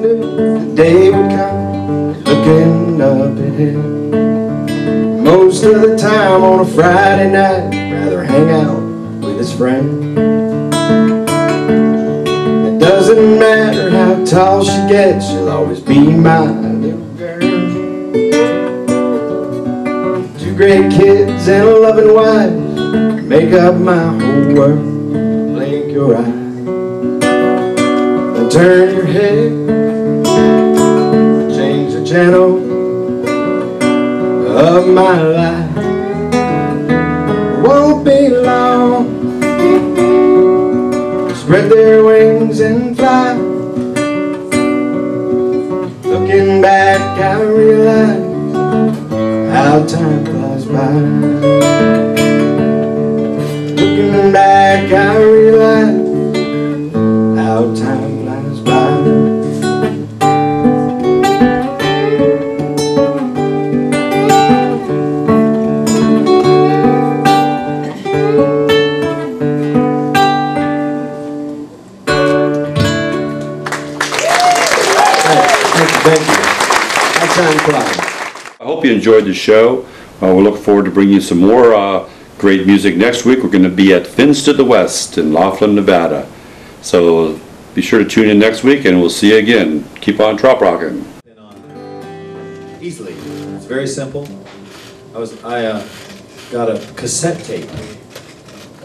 knew the day would come looking up ahead. Most of the time on a Friday night, rather hang out with his friend. It doesn't matter how tall she gets, she'll always be my little girl. Two great kids and a loving wife make up my whole world. Blink your eyes and turn your head, of my life. Won't be long. Spread their wings and fly. Looking back, I realize how time flies by. Thank you. How. I hope you enjoyed the show. Uh, we look forward to bringing you some more uh, great music next week. We're going to be at Fins to the West in Laughlin, Nevada. So be sure to tune in next week, and we'll see you again. Keep on trop rocking. Easily. It's very simple. I was, I uh, got a cassette tape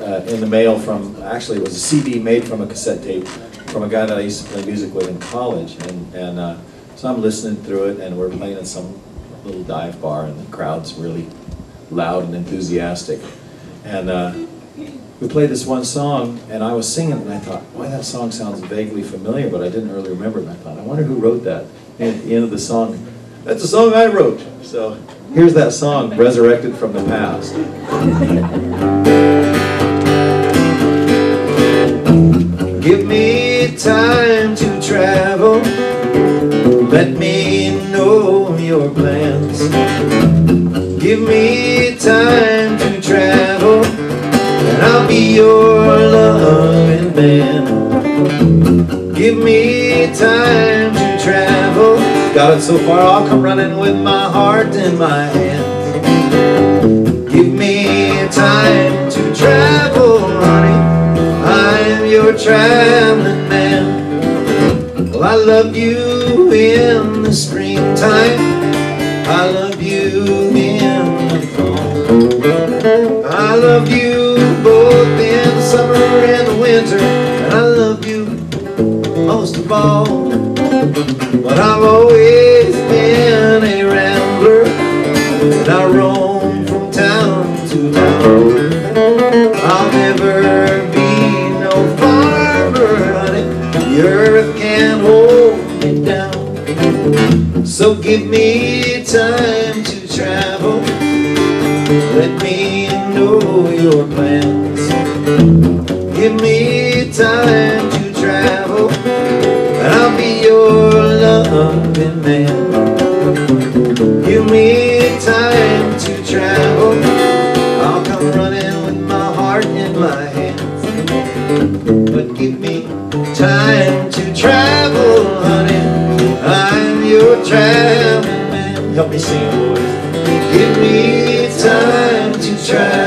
uh, in the mail from, actually it was a CD made from a cassette tape from a guy that I used to play music with in college. And, and uh, so I'm listening through it and we're playing in some little dive bar and the crowd's really loud and enthusiastic. And uh, we played this one song and I was singing and I thought, boy, that song sounds vaguely familiar, but I didn't really remember it. And I thought, I wonder who wrote that. And at the end of the song, that's a song I wrote. So here's that song, Resurrected from the Past. Give me time to travel, and I'll be your loving man. Give me time to travel. Got it so far, I'll come running with my heart in my hand. Give me time to travel, honey. I'm your traveling man. Well, I love you in the springtime. I love you love you both in the summer and the winter. And I love you most of all. But I've always been a rambler. And I roam from town to town. I'll never be no farmer, honey. The earth can't hold me down. So give me time to travel. Let me know your plans. Give me time to travel I'll be your loving man. Give me time to travel I'll come running with my heart in my hands. But give me time to travel, honey. I'm your traveling man. Help me sing, boys. Give me time to travel.